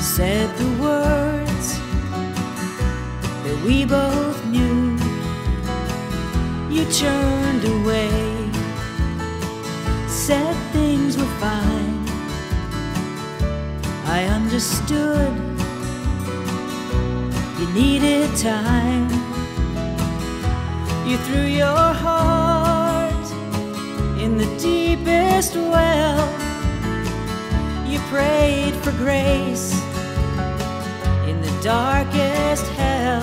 said the words that we both knew. You turned away, said things were fine. I understood you needed time. You threw your heart in the deepest well. You prayed for grace darkest hell.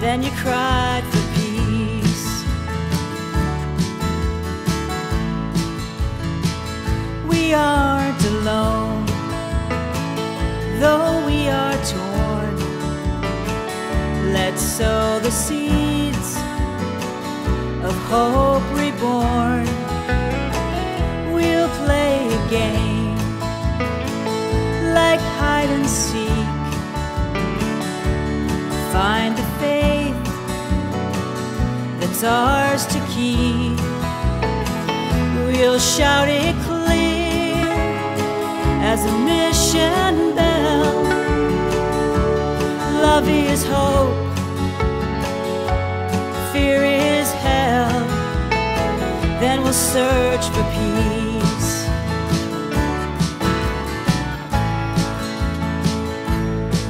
Then you cried for peace. We aren't alone, though we are torn. Let's sow the seeds of hope reborn. We'll play a game like hide and seek. Ours to keep. We'll shout it clear as a mission bell. Love is hope, fear is hell. Then we'll search for peace.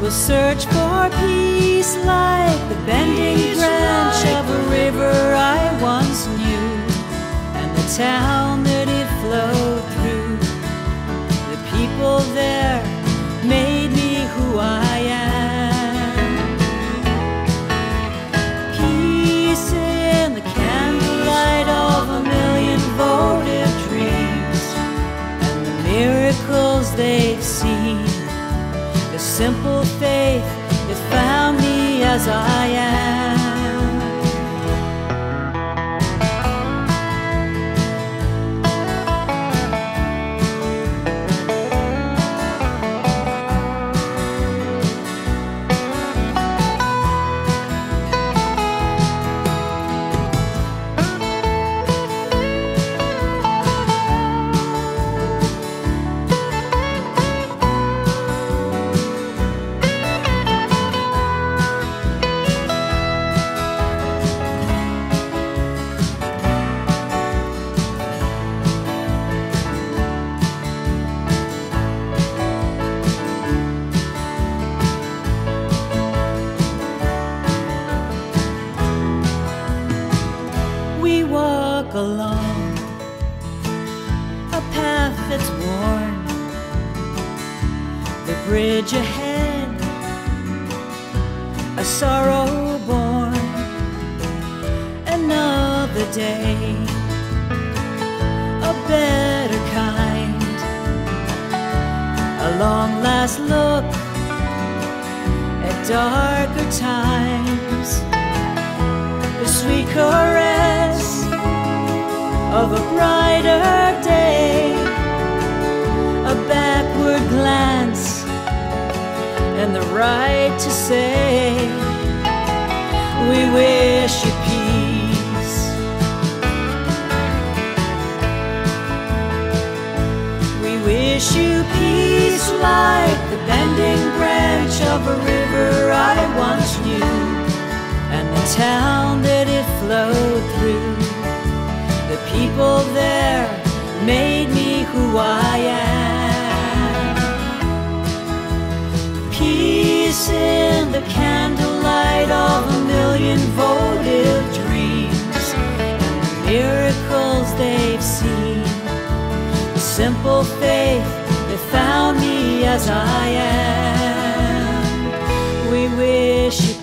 We'll search for peace like the bending simple faith that found me as I am. Along. A path that's worn, the bridge ahead, a sorrow born, another day, a better kind, a long last look at darker times. The sweet caress of a brighter day, a backward glance, and the right to say, We wish you peace. We wish you peace like the bending branch of a river I once knew and the town that it. The people there made me who I am. Peace in the candlelight of a million votive dreams and the miracles they've seen. The simple faith that found me as I am. We wish